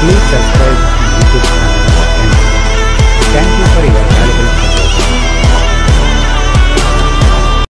Please subscribe to YouTube channel.